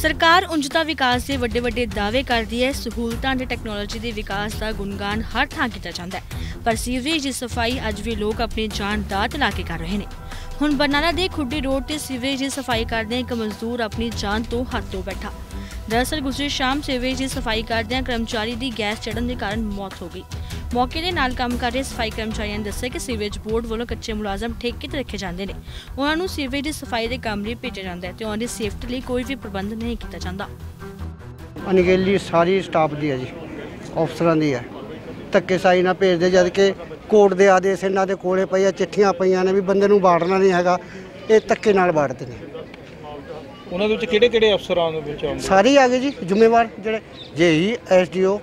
ਸਰਕਾਰ ਉਂਝ ਤਾਂ ਵਿਕਾਸ ਦੇ ਵੱਡੇ ਵੱਡੇ ਦਾਅਵੇ ਕਰਦੀ ਹੈ, ਸਹੂਲਤਾਂ ਤੇ ਟੈਕਨੋਲੋਜੀ ਦੇ ਵਿਕਾਸ ਦਾ ਗੁਣਗਾਨ ਹਰ ਥਾਂ ਕੀਤਾ ਜਾਂਦਾ ਹੈ। ਪਰ ਸੀਵਰੇਜ ਦੀ ਸਫ਼ਾਈ ਅੱਜ ਵੀ ਲੋਕ ਆਪਣੀ ਜਾਨ ਦਾਅ ਲਾ ਕੇ ਕਰ ਰਹੇ ਨੇ। ਹੁਣ ਬਰਨਾਲਾ ਦੇ ਖੁੱਡੀ ਰੋਡ ਤੇ ਸੀਵਰੇਜ ਦੀ ਸਫ਼ਾਈ ਕਰਦੇ ਇੱਕ ਮਜ਼ਦੂਰ ਆਪਣੀ ਜਾਨ ਤੋਂ ਹੱਥ ਤੋਂ ਬੈਠਾ। ਦਰਅਸਲ ਗੁਜ਼ਰੀ ਸ਼ਾਮ ਸੀਵਰੇਜ ਦੀ ਸਫ਼ਾਈ ਕਰਦਿਆਂ ਕਰਮਚਾਰੀ ਦੀ ਗੈਸ ਚੜਨ ਦੇ ਕਾਰਨ ਮੌਤ ਹੋ ਗਈ। ਮੌਕੇ ਦੇ ਨਾਲ ਕੰਮ ਕਰ ਰਹੇ ਸਫ਼ਾਈ ਕਰਮਚਾਰੀਆਂ ਨੇ ਦੱਸਿਆ ਕਿ ਸੀਵਰੇਜ ਬੋਰਡ ਵੱਲੋਂ ਕੱਚੇ ਮੁਲਾਜ਼ਮ ਠੇਕੇ ਤੇ ਰੱਖੇ ਜਾਂਦੇ ਨੇ। ਉਹਨਾਂ ਨੂੰ ਸੀਵਰੇਜ ਦੀ ਸਫ਼ਾਈ ਦੇ ਕੰਮ ਲਈ ਭੇਜਿਆ ਜਾਂਦਾ ਹੈ ਤੇ ਉਹਨਾਂ ਦੀ ਸੇਫਟੀ ਲਈ ਕੋਈ ਵੀ ਪ੍ਰਬੰਧ ਨਹੀਂ ਕੀਤਾ ਜਾਂਦਾ। ਅਣਗਹਿਲੀ ਸਾਰੀ ਸਟਾਫ ਦੀ ਹੈ ਜੀ ਅਫਸਰਾਂ ਦੀ ਹੈ। ਧੱਕੇਸ਼ਾਹੀ ਨਾਲ ਭੇਜਦੇ ਜਦ ਕਿ ਕੋਰਟ ਦੇ ਆਦੇਸ਼ ਇਹਨਾਂ ਦੇ ਕੋਲੇ ਪਈ ਆ ਚਿੱਠੀਆਂ ਪਈਆਂ ਨੇ ਵੀ ਬੰਦੇ ਨੂੰ ਬਾੜਨਾ ਨਹੀਂ ਹੈਗਾ ਇਹ ਧੱਕੇ ਨਾਲ ਬਾੜਦੇ ਨੇ। ਉਹਨਾਂ ਦੇ ਵਿੱਚ ਕਿਹੜੇ ਕਿਹੜੇ ਅਫਸਰਾਂ ਦੇ ਵਿੱਚ ਆਉਂਦੇ? ਸਾਰੇ ਹੀ ਆ ਗਏ ਜੀ ਜ਼ਿੰਮੇਵਾਰ ਜਿਹੜੇ ਜੇਈ ਐਸਡੀਓ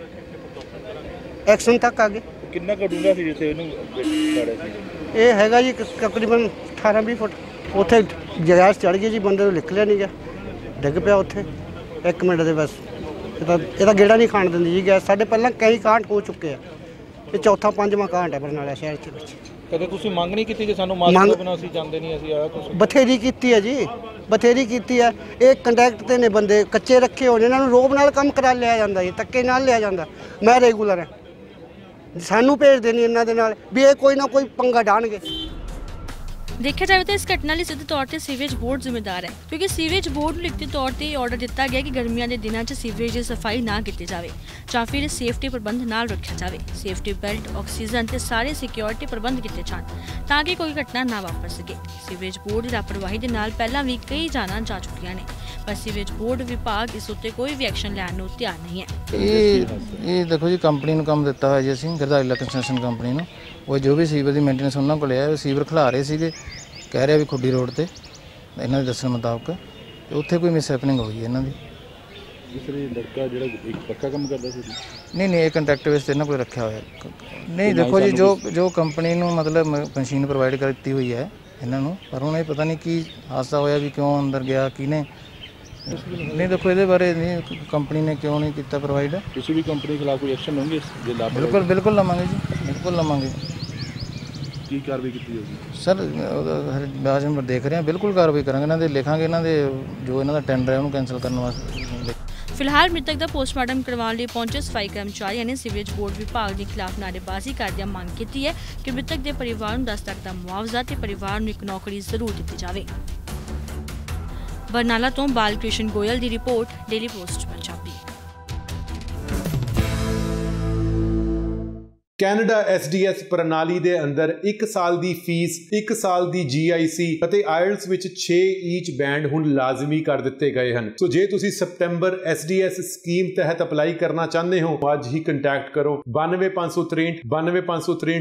ਐਕਸ਼ਨ ਤੱਕ ਆ ਗਏ। ਕਿੰਨਾ ਕੁ ਡੂੰਘਾ ਸੀ ਜਿੱਥੇ ਇਹਨੂੰ ਸਾੜਿਆ ਸੀ? ਇਹ ਹੈਗਾ ਜੀ ਤਕਰੀਬਨ 18 20 ਫੁੱਟ। ਉੱਥੇ ਜਗਾਸ ਚੜ ਗਈ ਜੀ ਬੰਦੇ ਨੂੰ ਨਿਕਲਿਆ ਨਹੀਂ ਗਿਆ ਡਿੱਗ ਪਿਆ ਉੱਥੇ। ਇੱਕ ਮਿੰਟ ਦੇ ਬਸ। ਇਹ ਤਾਂ ਇਹ ਤਾਂ ਗੇੜਾ ਨਹੀਂ ਖਾਣ ਦਿੰਦੀ ਜੀ ਗੈਸ। ਸਾਡੇ ਪਹਿਲਾਂ ਕਈ ਕਾਂਡ ਹੋ ਚੁੱਕੇ ਆ। ਇਹ ਚੌਥਾ ਪੰਜਵਾਂ ਕਾਂਡ ਹੈ ਬਰਨਾਲਾ ਸ਼ਹਿਰ ਦੇ ਵਿੱਚ। ਕਦੇ ਤੁਸੀਂ ਮੰਗ ਨਹੀਂ ਕੀਤੀ ਕਿ ਸਾਨੂੰ ਮਾਸਕ ਤੋਂ ਬਿਨਾਂ ਅਸੀਂ ਜਾਂਦੇ ਨਹੀਂ ਅਸੀਂ ਆਇਆ ਕੁਝ ਬਥੇਰੀ ਕੀਤੀ ਹੈ ਜੀ। ਬਥੇਰੀ ਕੀਤੀ ਹੈ ਇਹ ਕੰਟੈਕਟ ਤੇ ਨੇ ਬੰਦੇ। ਕੱਚੇ ਰੱਖੇ ਹੋਣੇ ਇਹਨਾਂ ਨੂੰ ਰੋਬ ਨਾਲ ਕੰਮ ਕਰਾ ਲਿਆ ਜਾਂਦਾ ਜੀ ਧੱਕੇ ਨਾਲ ਲਿਆ ਜਾਂਦਾ। ਮੈਂ ਰੈਗੂਲਰ ਹਾਂ ਸਾਨੂੰ ਭੇਜਦੇ ਨਹੀਂ ਇਹਨਾਂ ਦੇ ਨਾਲ, ਵੀ ਇਹ ਕੋਈ ਨਾ ਕੋਈ ਪੰਗਾ ਡਾਣਗੇ ਦੇਖਿਆ ਜਾਵੇ ਤਾਂ ਇਸ ਘਟਨਾ ਲਈ ਸਿੱਧੇ ਤੌਰ ਤੇ ਸੀਵਰੇਜ ਬੋਰਡ ਜ਼ਿੰਮੇਦਾਰ ਹੈ, ਕਿਉਂਕਿ ਸੀਵਰੇਜ ਬੋਰਡ ਨੂੰ ਲਿਖਤੀ ਤੌਰ ਤੇ ਆਰਡਰ ਦਿੱਤਾ ਗਿਆ ਕਿ ਗਰਮੀਆਂ ਦੇ ਦਿਨਾਂ 'ਚ ਸੀਵਰੇਜ ਦੀ ਸਫ਼ਾਈ ਨਾ ਕੀਤੀ ਜਾਵੇ, ਜਾਂ ਫਿਰ ਸੇਫਟੀ ਪ੍ਰਬੰਧ ਨਾਲ ਰੱਖਿਆ ਜਾਵੇ ਸੇਫਟੀ ਬੈਲਟ ਆਕਸੀਜਨ ਤੇ ਸਾਰੇ ਸਿਕਿਉਰਿਟੀ ਪ੍ਰਬੰਧ ਕੀਤੇ ਜਾਣ, ਤਾਂ ਕਿ ਕੋਈ ਘਟਨਾ ਨਾ ਵਾਪਰ ਸਕੇ। ਸੀਵਰੇਜ ਬੋਰਡ ਦੀ ਲਾਪਰਵਾਹੀ ਦੇ ਨਾਲ ਪਹਿਲਾਂ ਵੀ ਕਈ ਜਾਨਾਂ ਜਾ ਚੁੱਕੀਆਂ ਨੇ। ਪਰ ਸੀਵਰੇਜ ਬੋਰਡ ਵਿਭਾਗ ਇਸ ਉੱਤੇ ਕੋਈ ਵੀ ਐਕਸ਼ਨ ਲੈਣ ਨੂੰ ਤਿਆਰ ਨਹੀਂ ਹੈ। ਇਹ ਇਹ ਦੇਖੋ ਜੀ ਕੰਪਨੀ ਨੂੰ ਕੰਮ ਦਿੱਤਾ ਹੋਇਆ ਜੀ ਅਸੀਂ ਗਰਦਾਈਲਾ ਕੰਸਟਰਕਸ਼ਨ ਕੰਪਨੀ ਨੂੰ। ਉਹ ਜੋ ਵੀ ਸੀਵਰ ਦੀ ਮੇਨਟੇਨੈਂਸ ਉਹਨਾਂ ਕੋਲ ਹੈ ਉਹ ਸੀਵਰ ਖਿਲਾ ਰਹੇ ਸੀਗੇ। ਕਹਿ ਰਿਹਾ ਵੀ ਖੁੱਡੀ ਰੋਡ ਤੇ ਇਹਨਾਂ ਦੇ ਦੱਸਣ ਮੁਤਾਬਕ। ਤੇ ਉੱਥੇ ਕੋਈ ਮਿਸ ਹੈਪਨਿੰਗ ਹੋਈ ਇਹਨਾਂ ਦੀ। ਦੂਸਰੇ ਲੜਕਾ ਜਿਹੜਾ ਇੱਕ ਪੱਕਾ ਕੰਮ ਕਰਦਾ ਸੀ ਨਹੀਂ ਨਹੀਂ ਇਹ ਕੰਟਰੈਕਟ ਤੇ ਇਹਨਾਂ ਕੋਲ ਰੱਖਿਆ ਹੋਇਆ। ਨਹੀਂ ਦੇਖੋ ਜੀ ਜੋ ਜੋ ਕੰਪਨੀ ਨੂੰ ਮਤਲਬ ਮਸ਼ੀਨ ਪ੍ਰੋਵਾਈਡ ਕਰ ਦਿੱਤੀ ਹੋਈ ਹੈ ਇਹਨਾਂ ਨੂੰ ਪਰ ਹੁਣ ਇਹ ਪਤਾ ਨਹੀਂ ਕੀ ਹਾਦਸਾ ਹੋਇਆ ਵੀ ਕਿਉਂ ਅੰਦਰ ਗਿਆ ਕਿਹਨੇ ਨਹੀਂ ਦੇਖੋ ਇਹਦੇ ਬਾਰੇ ਨਹੀਂ ਕੰਪਨੀ ਨੇ ਕਿਉਂ ਨਹੀਂ ਕੀਤਾ ਪ੍ਰੋਵਾਈਡ ਕਿਸੇ ਵੀ ਕੰਪਨੀ ਖਿਲਾਫ ਕੋਈ ਐਕਸ਼ਨ ਹੋਣਗੇ ਜੇ ਲਾਪਰਵਾਹੀ? ਬਿਲਕੁਲ ਬਿਲਕੁਲ ਲਵਾਂਗੇ ਜੀ ਬਿਲਕੁਲ ਲਵਾਂਗੇ। ਕੀ ਕਾਰਵਾਈ ਕੀਤੀ ਜਾਊਗੀ? ਸਰ ਉਹਦਾ ਹਰ ਵਿੱਚ ਦੇਖ ਰਹੇ ਹਾਂ ਬਿਲਕੁਲ ਕਾਰਵਾਈ ਕਰਾਂਗੇ। ਇਹਨਾਂ ਦੇ ਲਿਖਾਂਗੇ ਇਹਨਾਂ ਦੇ ਜੋ ਇਹਨਾਂ ਦਾ ਟੈਂਡਰ ਹੈ ਉਹਨੂੰ ਕੈਨਸਲ ਕਰਨ ਵਾਸਤੇ। ਫਿਲਹਾਲ ਮ੍ਰਿਤਕ ਦਾ ਪੋਸਟਮਾਰਟਮ ਕਰਵਾਉਣ ਲਈ ਪਹੁੰਚੇ ਸਫ਼ਾਈ ਕਰਮਚਾਰੀਆਂ ਨੇ ਸੀਵਰੇਜ ਬੋਰਡ ਵਿਭਾਗ ਦੇ ਖਿਲਾਫ ਨਾਅਰੇਬਾਜ਼ੀ ਕਰਦਿਆਂ ਮੰਗ ਕੀਤੀ ਹੈ ਕਿ ਮ੍ਰਿਤਕ ਦੇ ਪਰਿਵਾਰ ਨੂੰ 10 ਲੱਖ ਦਾ ਮੁਆਵਜ਼ਾ ਤੇ ਪਰਿਵਾਰ ਨੂੰ ਇੱਕ ਨੌਕਰੀ ਜ਼ਰੂਰ ਦਿੱਤੀ ਜਾਵੇ। ਬਰਨਾਲਾ ਤੋਂ ਬਾਲਕ੍ਰਿਸ਼ਨ ਗੋਇਲ ਦੀ report daily post Punjabi. Canada SDS ਪ੍ਰਣਾਲੀ ਦੇ ਅੰਦਰ 1 ਸਾਲ ਦੀ ਫੀਸ 1 ਸਾਲ ਦੀ GIC ਅਤੇ ਆਇਲਸ ਵਿੱਚ 6 ਈਚ ਬੈਂਡ ਹੁਣ ਲਾਜ਼ਮੀ ਕਰ ਦਿੱਤੇ ਗਏ ਹਨ। ਸੋ ਜੇ ਤੁਸੀਂ ਸਪਟੈਂਬਰ SDS ਸਕੀਮ ਤਹਿਤ ਅਪਲਾਈ ਕਰਨਾ ਚਾਹੁੰਦੇ ਹੋ ਅੱਜ ਹੀ ਕੰਟੈਕਟ ਕਰੋ। 92563 92563